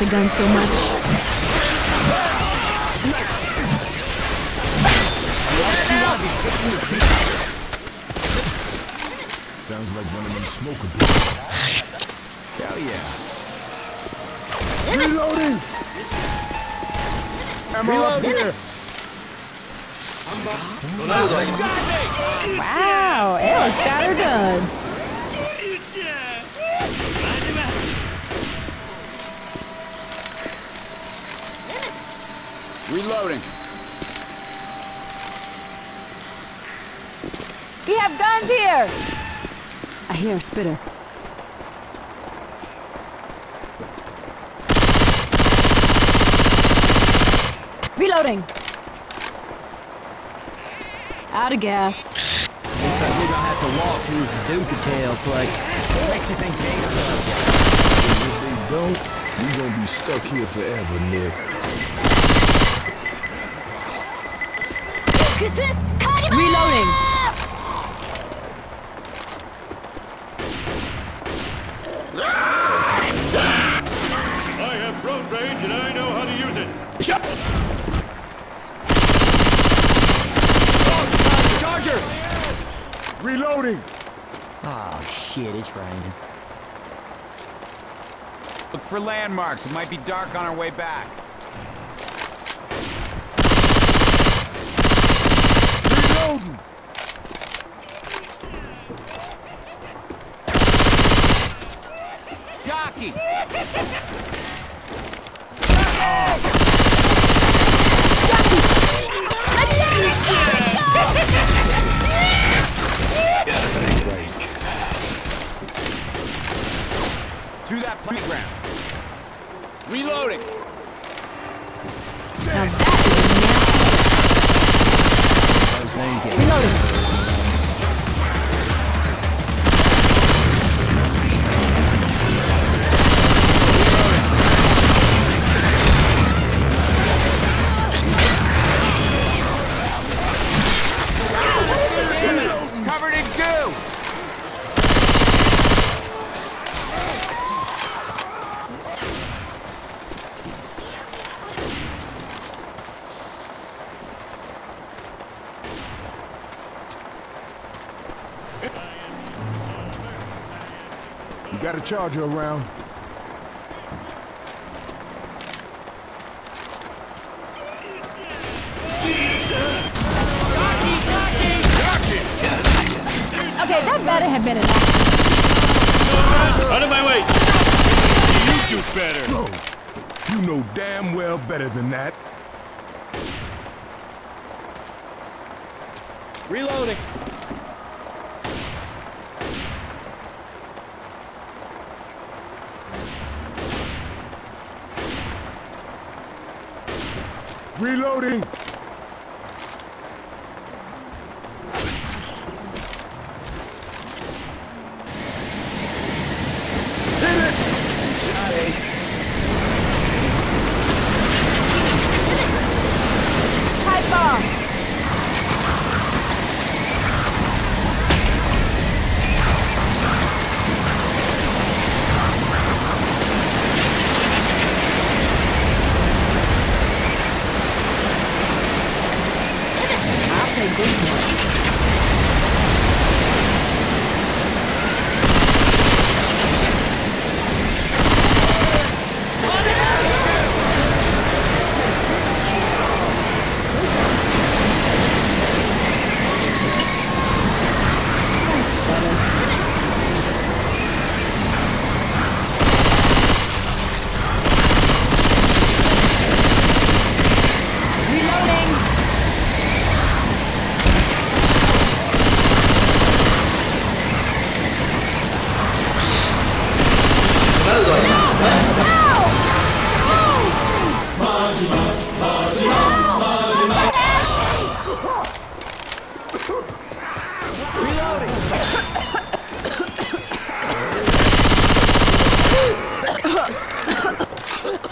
never thought I'd miss a gun so much. Sounds like one of them smoker boys. Hell yeah. Reloading! Ammo up here! Wow, Ella's got her done. Reloading. We have guns here. I hear a spitter. Reloading. Out of gas. Looks like we're gonna have to walk through the Ducatel place. Makes you think If they don't, we're gonna be stuck here forever, Nick. Reloading. I have road rage and I know how to use it. Charger! Reloading! Oh shit, it's raining. Look for landmarks. It might be dark on our way back. Reloading! Jockey! Through You got a charger around? Okay, that better have been an accident. Out of my way! You do better. No. You know damn well better than that. Reloading. Reloading!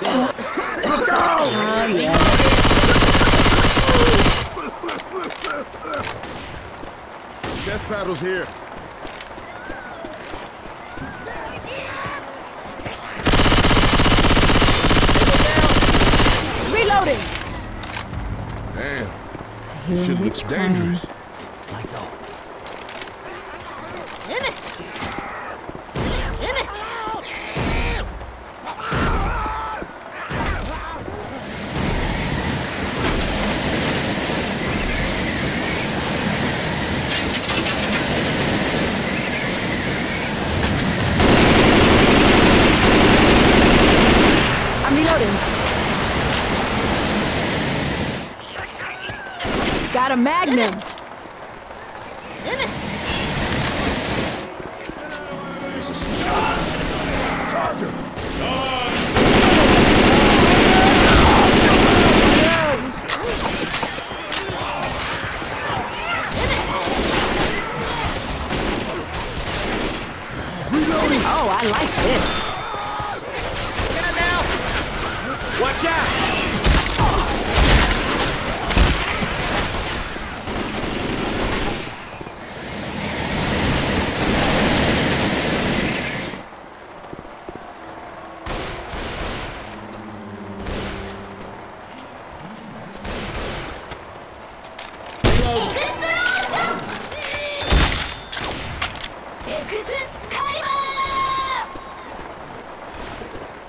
Look! Oh, yeah. Chest paddles here. Reloading! Damn. Shit looks dangerous. Lights off. Damn it! A magnum.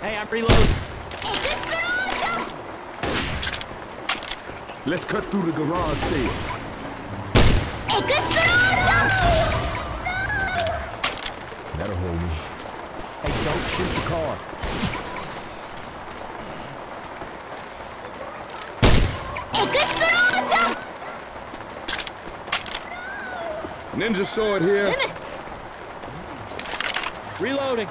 Hey, I'm reloading. Let's cut through the garage sale. That'll hold me. Hey, don't shoot the car. Ninja sword here. Reloading.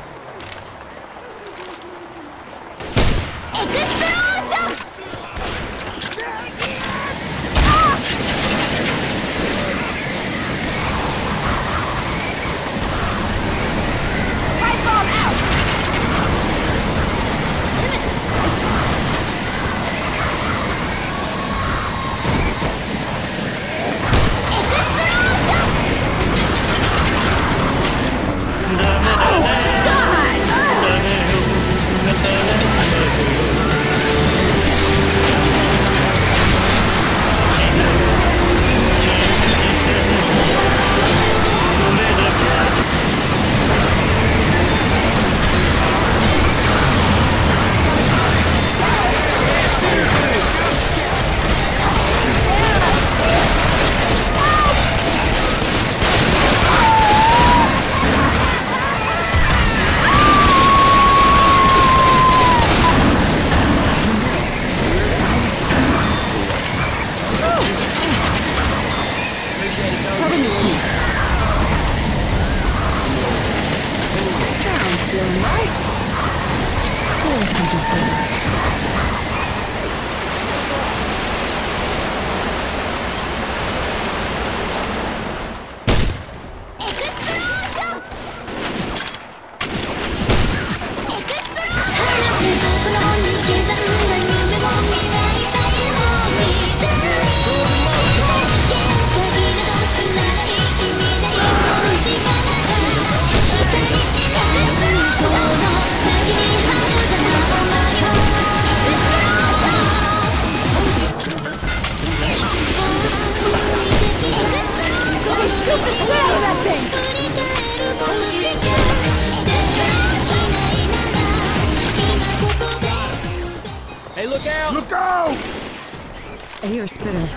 I hear a spitter.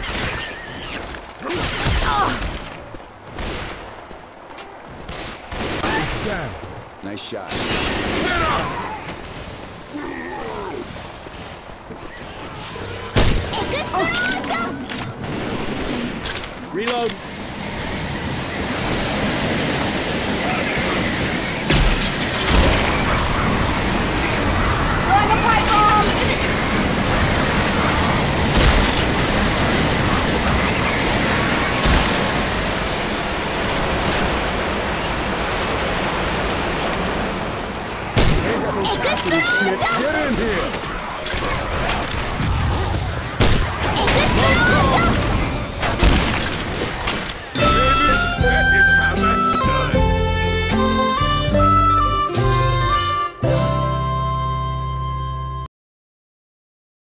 It's down. Nice shot. Oh. Reload. エクスプロージョン